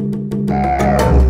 Thank